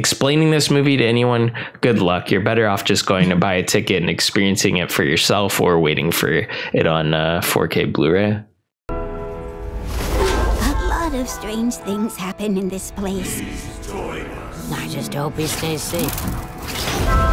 explaining this movie to anyone, good luck. You're better off just going to buy a ticket and experiencing it for yourself or waiting for it on uh, 4K Blu ray. A lot of strange things happen in this place. I just hope he stays safe.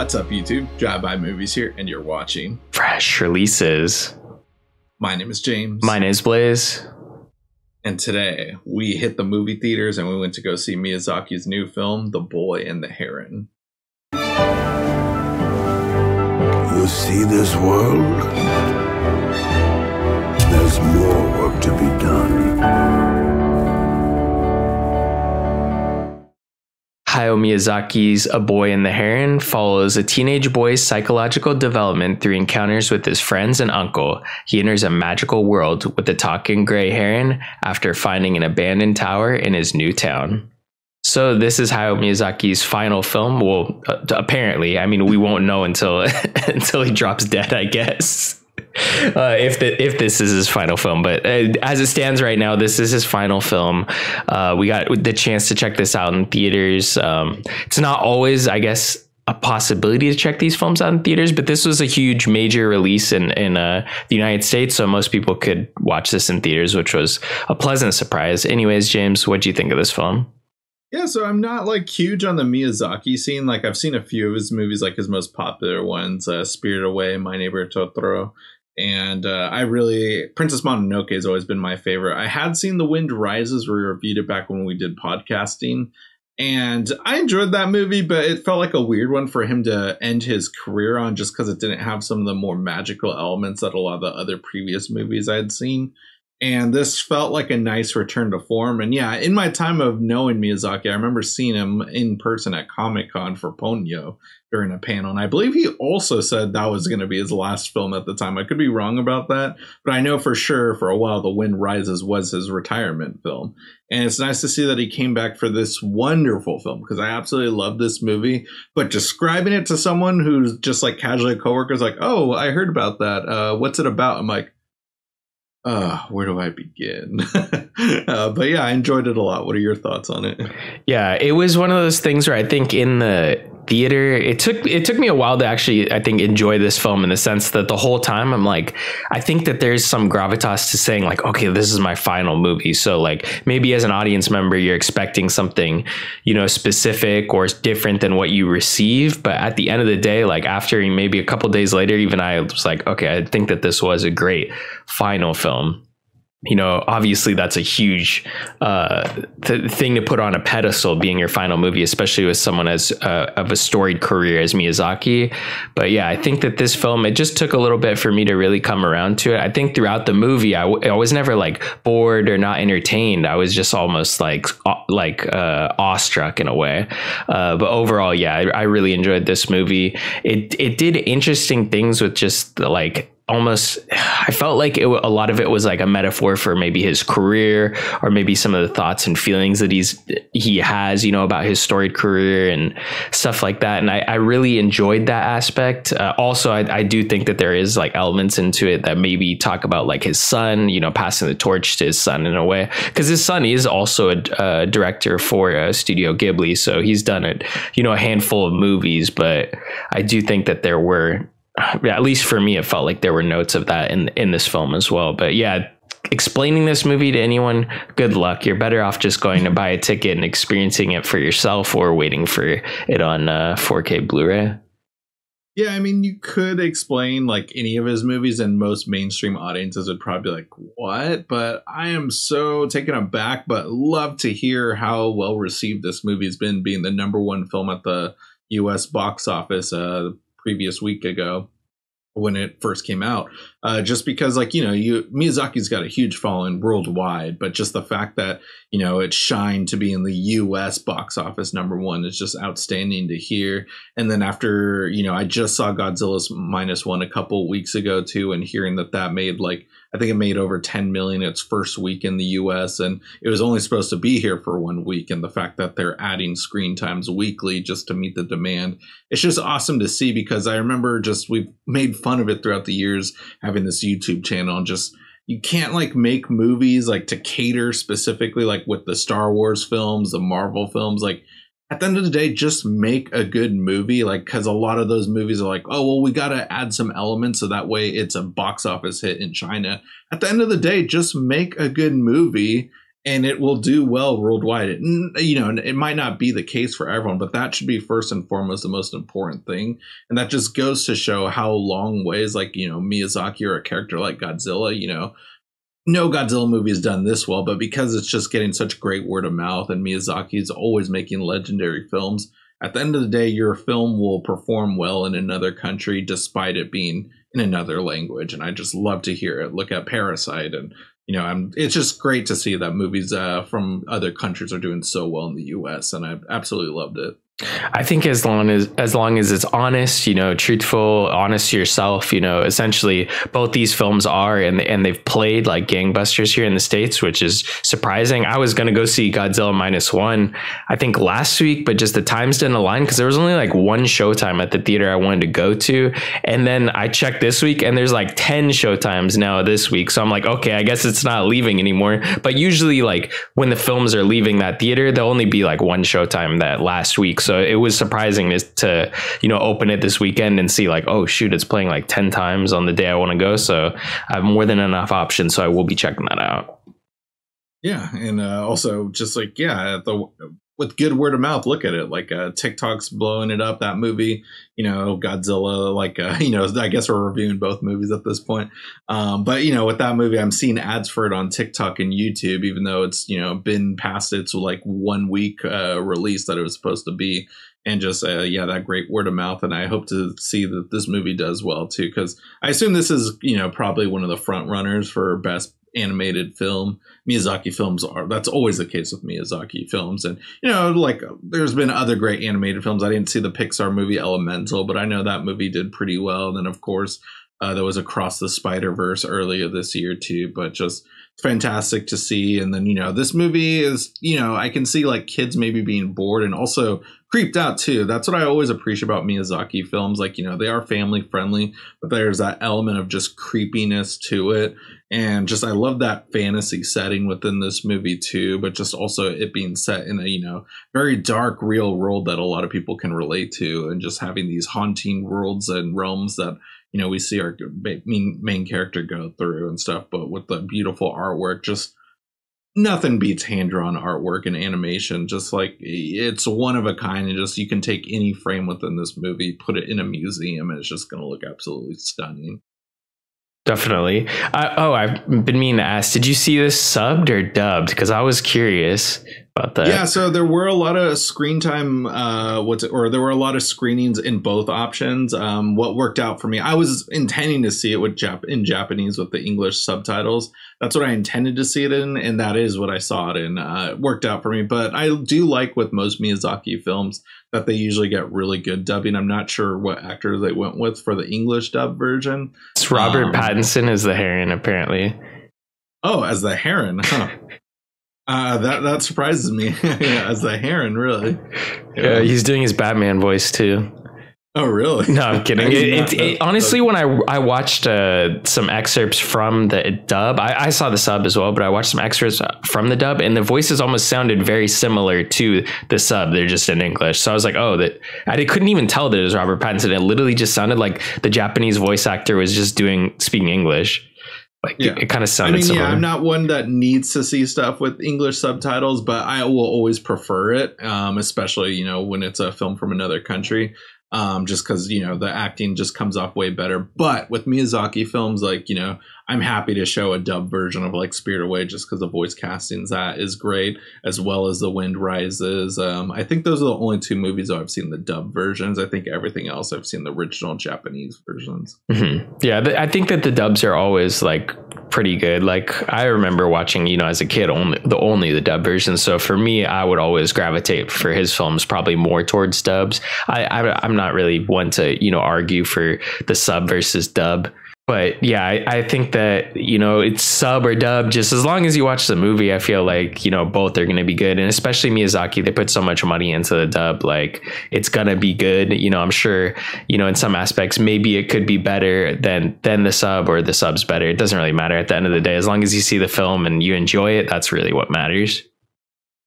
What's up, YouTube? Drive By Movies here, and you're watching Fresh releases. My name is James. My name is Blaise. And today we hit the movie theaters and we went to go see Miyazaki's new film, The Boy and the Heron. You see this world? There's more work to be done. Hayao Miyazaki's A Boy and the Heron follows a teenage boy's psychological development through encounters with his friends and uncle. He enters a magical world with a talking gray heron after finding an abandoned tower in his new town. So this is Hayao Miyazaki's final film. Well, uh, apparently, I mean, we won't know until until he drops dead, I guess. Uh, if the, if this is his final film, but uh, as it stands right now, this is his final film. Uh, we got the chance to check this out in theaters. Um, it's not always, I guess, a possibility to check these films out in theaters, but this was a huge major release in in uh, the United States, so most people could watch this in theaters, which was a pleasant surprise. Anyways, James, what do you think of this film? Yeah, so I'm not like huge on the Miyazaki scene. Like I've seen a few of his movies, like his most popular ones, uh, Spirit Away, My Neighbor Totoro, and uh, I really Princess Mononoke has always been my favorite. I had seen The Wind Rises, we reviewed it back when we did podcasting, and I enjoyed that movie, but it felt like a weird one for him to end his career on, just because it didn't have some of the more magical elements that a lot of the other previous movies I had seen. And this felt like a nice return to form. And yeah, in my time of knowing Miyazaki, I remember seeing him in person at Comic Con for Ponyo during a panel. And I believe he also said that was going to be his last film at the time. I could be wrong about that, but I know for sure for a while The Wind Rises was his retirement film. And it's nice to see that he came back for this wonderful film because I absolutely love this movie. But describing it to someone who's just like casually a coworker is like, oh, I heard about that. Uh, what's it about? I'm like, uh, where do I begin? uh, but yeah, I enjoyed it a lot. What are your thoughts on it? Yeah, it was one of those things where I think in the theater it took it took me a while to actually i think enjoy this film in the sense that the whole time i'm like i think that there's some gravitas to saying like okay this is my final movie so like maybe as an audience member you're expecting something you know specific or different than what you receive but at the end of the day like after maybe a couple days later even i was like okay i think that this was a great final film you know, obviously that's a huge uh, th- thing to put on a pedestal, being your final movie, especially with someone as uh, of a storied career as Miyazaki. But yeah, I think that this film it just took a little bit for me to really come around to it. I think throughout the movie, I, w- I was never like bored or not entertained. I was just almost like like uh, awestruck in a way. Uh, but overall, yeah, I, I really enjoyed this movie. It it did interesting things with just the, like almost i felt like it, a lot of it was like a metaphor for maybe his career or maybe some of the thoughts and feelings that he's he has you know about his storied career and stuff like that. And i, I really enjoyed that aspect. Uh, also I, I do think that there is like elements into it that maybe talk about like his son you know passing the torch to his son in a way. Because his son is also a, a director for uh, studio ghibli so he's done it you know a handful of movies. But i do think that there were at least for me, it felt like there were notes of that in in this film as well. But yeah, explaining this movie to anyone, good luck. You're better off just going to buy a ticket and experiencing it for yourself, or waiting for it on uh, 4K Blu-ray. Yeah, I mean, you could explain like any of his movies, and most mainstream audiences would probably be like, "What?" But I am so taken aback, but love to hear how well received this movie has been, being the number one film at the U.S. box office. Uh, previous week ago when it first came out uh, just because like you know you miyazaki's got a huge following worldwide but just the fact that you know it shined to be in the us box office number one is just outstanding to hear. And then after you know i just saw godzilla's minus one a couple weeks ago too and hearing that that made like I think it made over 10 million its first week in the US and it was only supposed to be here for one week and the fact that they're adding screen times weekly just to meet the demand. It's just awesome to see because I remember just we've made fun of it throughout the years having this YouTube channel and just you can't like make movies like to cater specifically like with the Star Wars films, the Marvel films like at the end of the day, just make a good movie. Like, because a lot of those movies are like, oh, well, we got to add some elements so that way it's a box office hit in China. At the end of the day, just make a good movie and it will do well worldwide. You know, it might not be the case for everyone, but that should be first and foremost the most important thing. And that just goes to show how long ways, like, you know, Miyazaki or a character like Godzilla, you know, no Godzilla movie has done this well, but because it's just getting such great word of mouth and Miyazaki is always making legendary films, at the end of the day, your film will perform well in another country despite it being in another language. And I just love to hear it. Look at Parasite and you know, I'm, it's just great to see that movies uh, from other countries are doing so well in the U.S. and I've absolutely loved it. I think as long as as long as it's honest, you know, truthful, honest to yourself, you know, essentially both these films are and and they've played like gangbusters here in the states, which is surprising. I was gonna go see Godzilla minus one, I think last week, but just the times didn't align because there was only like one showtime at the theater I wanted to go to, and then I checked this week and there's like ten showtimes now this week, so I'm like, okay, I guess it's not leaving anymore. But usually, like when the films are leaving that theater, there'll only be like one showtime that last week. So so it was surprising to, you know, open it this weekend and see like, oh shoot, it's playing like 10 times on the day I want to go. So I have more than enough options. So I will be checking that out. Yeah. And uh, also just like, yeah, the with good word of mouth, look at it. Like uh, TikTok's blowing it up. That movie, you know, Godzilla. Like uh, you know, I guess we're reviewing both movies at this point. Um, but you know, with that movie, I'm seeing ads for it on TikTok and YouTube, even though it's you know been past its like one week uh, release that it was supposed to be. And just uh, yeah, that great word of mouth, and I hope to see that this movie does well too, because I assume this is you know probably one of the front runners for best animated film. Miyazaki films are that's always the case with Miyazaki films, and you know, like there's been other great animated films. I didn't see the Pixar movie Elemental, but I know that movie did pretty well. And then of course, uh, there was Across the Spider Verse earlier this year too, but just fantastic to see. And then you know, this movie is you know I can see like kids maybe being bored and also creeped out too. That's what I always appreciate about Miyazaki films. Like, you know, they are family friendly, but there's that element of just creepiness to it. And just, I love that fantasy setting within this movie too, but just also it being set in a, you know, very dark, real world that a lot of people can relate to. And just having these haunting worlds and realms that, you know, we see our main, main character go through and stuff, but with the beautiful artwork, just, nothing beats hand drawn artwork and animation. Just like it's one of a kind, and just you can take any frame within this movie, put it in a museum, and it's just going to look absolutely stunning. Definitely. Uh, oh, I've been meaning to ask: Did you see this subbed or dubbed? Because I was curious about that. Yeah, so there were a lot of screen time. Uh, what's it, or there were a lot of screenings in both options. Um, what worked out for me, I was intending to see it with Jap- in Japanese with the English subtitles. That's what I intended to see it in, and that is what I saw it in. Uh, it worked out for me, but I do like with most Miyazaki films that they usually get really good dubbing. I'm not sure what actor they went with for the English dub version. It's Robert um, Pattinson as the heron, apparently. Oh, as the heron, huh? uh, that that surprises me. as the heron, really. Yeah. yeah, he's doing his Batman voice too. Oh really? No, I'm kidding. It, it, it, honestly, when I I watched uh, some excerpts from the dub, I, I, saw the sub as well, but I watched some excerpts from the dub, and the voices almost sounded very similar to the sub. They're just in English, so I was like, oh, that I couldn't even tell that it was Robert Pattinson. It literally just sounded like the Japanese voice actor was just doing speaking English. Like yeah. it, it kind of sounded. I mean, similar. yeah, I'm not one that needs to see stuff with English subtitles, but I will always prefer it, um, especially you know when it's a film from another country um, just because you know the acting just comes off way better. But with Miyazaki films, like you know, I'm happy to show a dub version of like Spirit Away just because the voice castings that is great, as well as The Wind Rises. Um, I think those are the only two movies I've seen the dub versions. I think everything else I've seen the original Japanese versions. Mm-hmm. Yeah, th- I think that the dubs are always like pretty good. Like I remember watching, you know, as a kid, only the only the dub version. So for me, I would always gravitate for his films probably more towards dubs. I, I I'm not really one to you know argue for the sub versus dub but yeah, I, I, think that you know it's sub or dub. Just as long as you watch the movie, I feel like you know both are going to be good. And especially Miyazaki, they put so much money into the dub, like it's gonna be good. You know, I'm sure you know in some aspects maybe it could be better than than the sub or the sub's better. It doesn't really matter at the end of the day. As long as you see the film and you enjoy it, that's really what matters.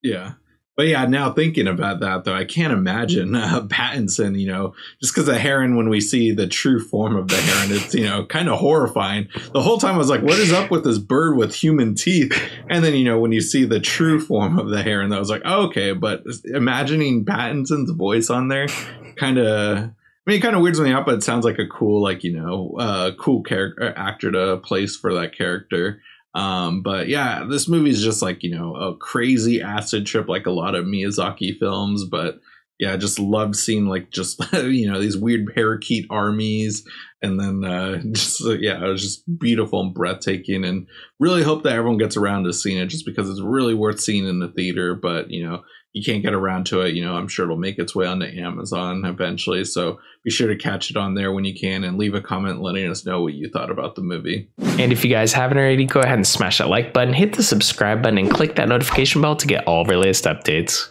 Yeah. But yeah, now thinking about that though, I can't imagine uh, Pattinson. You know, just because the heron, when we see the true form of the heron, it's you know kind of horrifying. The whole time I was like, "What is up with this bird with human teeth?" And then you know when you see the true form of the heron, that was like, oh, "Okay." But imagining Pattinson's voice on there, kind of. I mean, it kind of weirds me out, but it sounds like a cool, like you know, uh, cool character actor to place for that character. Um, but yeah, this movie is just like, you know, a crazy acid trip like a lot of Miyazaki films. But yeah, I just love seeing like just, you know, these weird parakeet armies. And then uh, just, yeah, it was just beautiful and breathtaking. And really hope that everyone gets around to seeing it just because it's really worth seeing in the theater. But, you know, you can't get around to it, you know, I'm sure it'll make its way onto Amazon eventually. So be sure to catch it on there when you can and leave a comment letting us know what you thought about the movie. And if you guys haven't already, go ahead and smash that like button, hit the subscribe button, and click that notification bell to get all of our latest updates.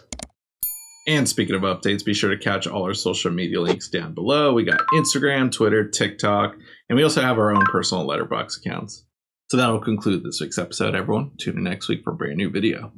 And speaking of updates, be sure to catch all our social media links down below. We got Instagram, Twitter, TikTok, and we also have our own personal Letterboxd accounts. So that'll conclude this week's episode, everyone. Tune in next week for a brand new video.